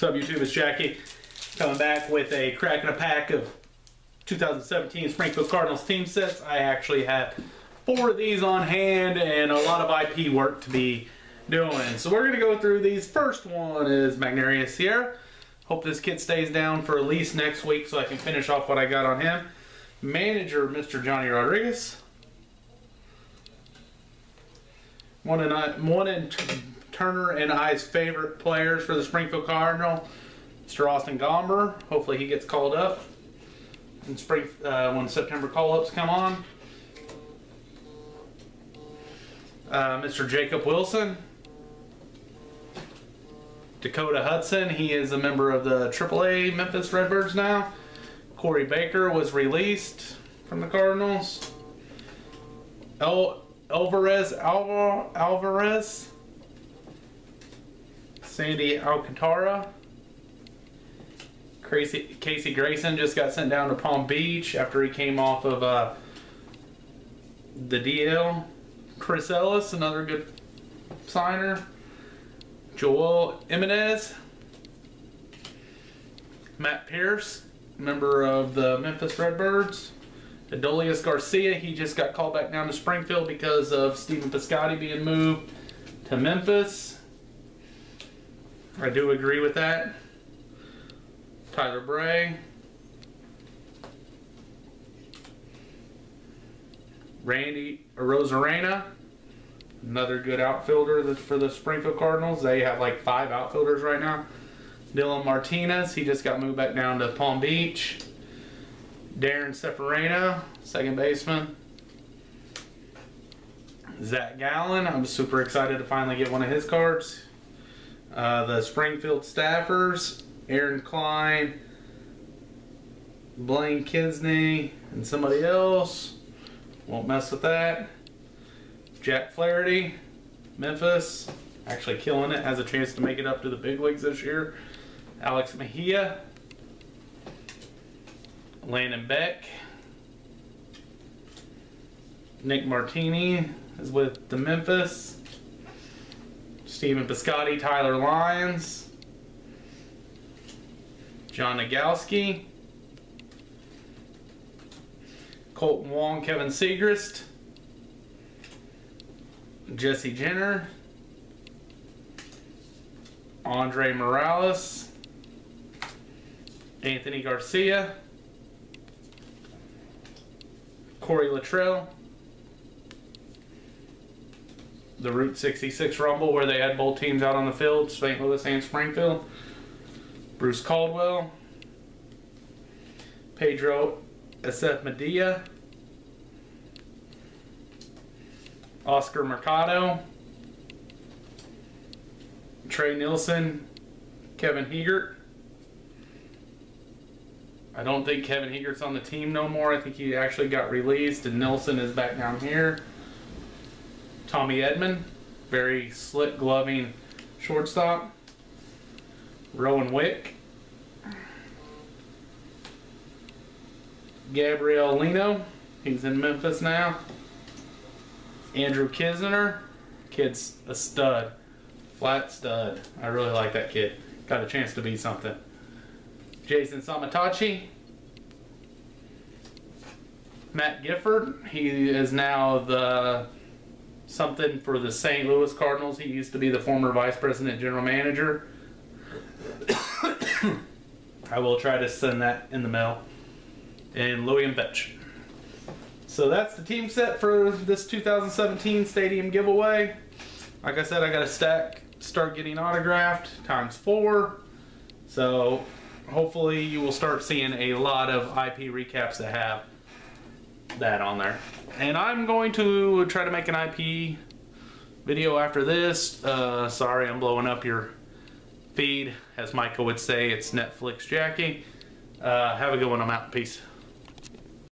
What's up YouTube, it's Jackie. Coming back with a crack in a pack of 2017 Springfield Cardinals team sets. I actually have four of these on hand and a lot of IP work to be doing. So we're going to go through these. First one is Magneuris Sierra. Hope this kid stays down for at least next week so I can finish off what I got on him. Manager, Mr. Johnny Rodriguez. One and, one and Turner and I's favorite players for the Springfield Cardinal, Mr. Austin Gomber. Hopefully he gets called up in spring uh, when September call-ups come on. Uh, Mr. Jacob Wilson. Dakota Hudson, he is a member of the AAA Memphis Redbirds now. Corey Baker was released from the Cardinals. El Alvarez Alvar Alvarez. Sandy Alcantara. Casey, Casey Grayson just got sent down to Palm Beach after he came off of uh, the DL. Chris Ellis, another good signer. Joel Jimenez. Matt Pearce, member of the Memphis Redbirds. Adolis Garcia, he just got called back down to Springfield because of Stephen Piscotty being moved to Memphis. I do agree with that. Tyler Bray. Randy Arozarena, another good outfielder for the Springfield Cardinals. They have like five outfielders right now. Dylan Martinez, he just got moved back down to Palm Beach. Darren Seferina, second baseman. Zac Gallen, I'm super excited to finally get one of his cards. Uh, the Springfield staffers, Aaron Klein, Blaine Kinsney, and somebody else. Won't mess with that. Jack Flaherty, Memphis, actually killing it, has a chance to make it up to the big leagues this year. Alex Mejia, Landon Beck, Nick Martini is with the Memphis. Stephen Piscotty, Tyler Lyons, John Nogowski, Kolten Wong, Kevin Siegrist, Jesse Jenner, Andre Morales, Anthony Garcia, Corey Littrell, the Route 66 Rumble where they had both teams out on the field, St. Louis and Springfield. Bruce Caldwell, Pedro Esef Medea, Oscar Mercado, Trey Nielsen, Kevin Herget. I don't think Kevin Herget's on the team no more. I think he actually got released and Nielsen is back down here. Tommy Edman, very slick gloving shortstop. Rowan Wick. Gabriel Lino, he's in Memphis now. Andrew Knizner, kid's a stud, flat stud. I really like that kid. Got a chance to be something. Jason Samatachi. Matt Gifford, he is now the something for the St. Louis Cardinals. He used to be the former vice president general manager. I will try to send that in the mail. And Louis Betch. So that's the team set for this 2017 stadium giveaway. Like I said, I got a stack start getting autographed times four. So hopefully you will start seeing a lot of IP recaps that have that on there. And I'm going to try to make an IP video after this. Uh, sorry, I'm blowing up your feed. As Michael would say, it's Netflix Jackie. Uh, have a good one. I'm out. Peace.